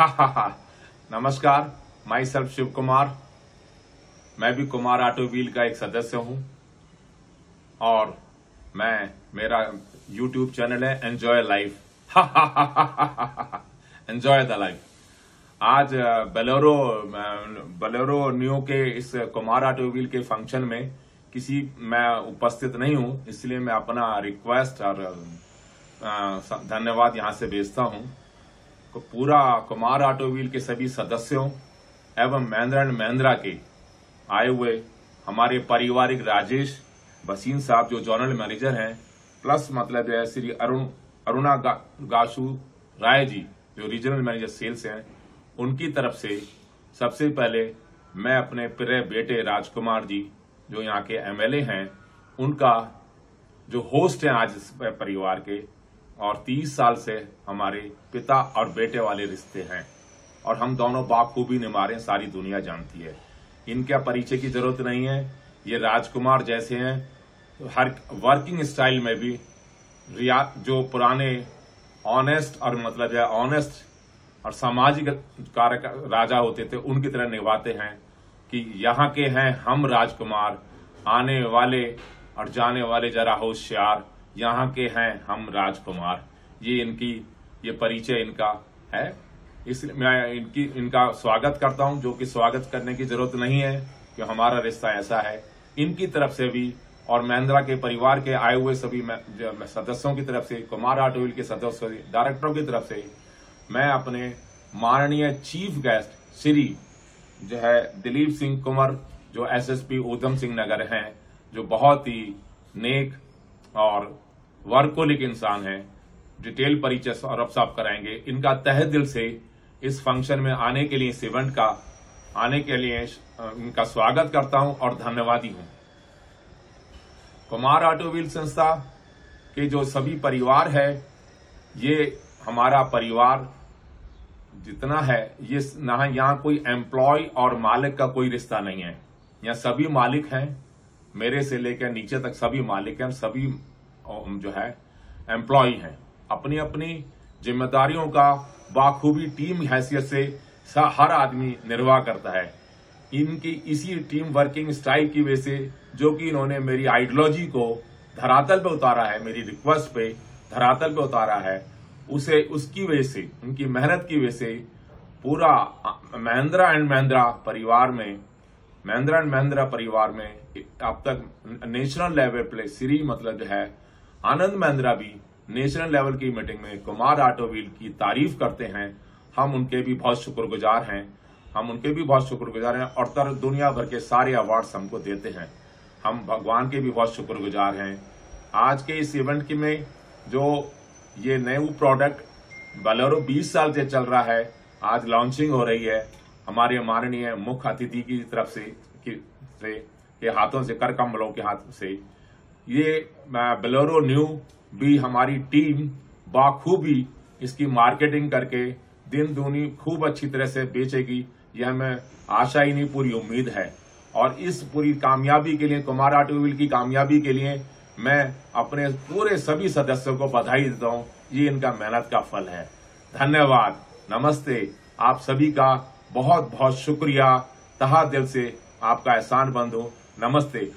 नमस्कार my self Shiv Kumar मैं भी कुमार ऑटो व्हील का एक सदस्य हूँ। और मैं, मेरा यूट्यूब चैनल है enjoy life enjoy the life आज बलेरो बलेरो न्यू के इस कुमार ऑटो व्हील के फ़ंक्शन में किसी, मैं उपस्थित नहीं हूँ, इसलिए मैं अपना रिक्वेस्ट और धन्यवाद यहाँ से भेजता हूँ। पूरा कुमार ऑटो व्हील के सभी सदस्यों एवं महेंद्र एंड महिंद्रा के आए हुए हमारे पारिवारिक राजेश बसीन साहब जो जोनल मैनेजर हैं प्लस मतलब है श्री अरुण अरुणा गा, गाशु राय जी जो रीजनल मैनेजर सेल्स हैं उनकी तरफ़ से सबसे पहले मैं अपने प्रिय बेटे राजकुमार जी जो यहाँ के एमएलए हैं उनका जो होस्ट हैं आज इस परिवार के और 30 साल से हमारे पिता और बेटे वाले रिश्ते हैं। और हम दोनों बाखूबी निमारे सारी दुनिया जानती है। इनका परिचय की ज़रूरत नहीं है। ये राजकुमार जैसे हैं। हर वर्किंग स्टाइल में भी रिया, जो पुराने ऑनेस्ट और मतलब है ऑनेस्ट और सामाजिक कार्य राजा होते थे, उनकी तरह निभाते हैं कि यहाँ के हैं हम राजकुमार, आने वाले और जाने वाले जरा होशियार। यहाँ के हैं हम राजकुमार। ये इनकी, ये परिचय इनका है। इसलिए मैं इनकी, इनका स्वागत करता हूँ, जो कि स्वागत करने की ज़रूरत नहीं है, कि हमारा रिश्ता ऐसा है। इनकी तरफ़ से भी, और महिंद्रा के परिवार के आए हुए सभी सदस्यों की तरफ़ से, कुमार आटोविल के सदस्यों डायरेक्टरों की तरफ़ से, मैं अपने माननीय चीफ गेस्ट श्री, जो है, दिलीप सिंह कुमार, जो एसएसपी ऊधम सिंह नगर हैं, जो बहुत ही नेक और वर्कोलिक इंसान है, डिटेल परिचय सौरभ साहब कराएँगे। इनका तह दिल से इस फ़ंक्शन में आने के लिए इस इवेंट का, आने के लिए इनका स्वागत करता हूँ और धन्यवादी हूँ। कुमार ऑटो व्हील संस्था के जो सभी परिवार है, ये हमारा परिवार जितना है, ये ना यहाँ कोई एम्प्लॉय और मालिक का कोई रिश्ता नहीं है। यहाँ सभी मालिक हैं मेरे से लेकर नीचे तक सभी मालिक हैं, सभी जो है एम्प्लॉय हैं। अपनी अपनी जिम्मेदारियों का बाखूबी टीम हैसियत से हर आदमी निर्वाह करता है। इनकी, इसी टीम वर्किंग स्टाइल की वजह से, जो कि इन्होंने मेरी आइडियोलॉजी को धरातल पे उतारा है, मेरी रिक्वेस्ट पे धरातल पे उतारा है, उसे, उसकी वजह से, उनकी मेहनत की वजह से पूरा महिंद्रा एंड महिंद्रा परिवार में महिंद्रा एंड महिंद्रा परिवार में अब तक नेशनल लेवल पे श्री मतलब जो है आनंद महिंद्रा भी नेशनल लेवल की मीटिंग में कुमार ऑटो व्हील की तारीफ़ करते हैं। हम उनके भी बहुत शुक्रगुजार हैं। हम उनके भी बहुत शुक्रगुजार हैं और तर दुनिया भर के सारे अवार्ड्स हमको देते हैं। हम भगवान के भी बहुत शुक्रगुजार हैं। आज के इस इवेंट की में जो ये नए प्रोडक्ट बलोरो 20 साल से चल रहा है, आज लॉन्चिंग हो रही है। हमारे माननीय मुख्य अतिथि की तरफ़ से की, से के हाथों से कर कमलों के हाथ से ये बलोरो न्यू भी हमारी टीम बाखूबी इसकी मार्केटिंग करके दिन दूनी खूब अच्छी तरह से बेचेगी यह हमें आशा ही नहीं पूरी उम्मीद है। और इस पूरी कामयाबी के लिए कुमार ऑटोमोबाइल की कामयाबी के लिए मैं अपने पूरे सभी सदस्यों को बधाई देता हूँ। ये इनका मेहनत का फल है। धन्यवाद। नमस्ते। आप सभी का बहुत बहुत शुक्रिया तहा दिल से आपका एहसान बंद हो नमस्ते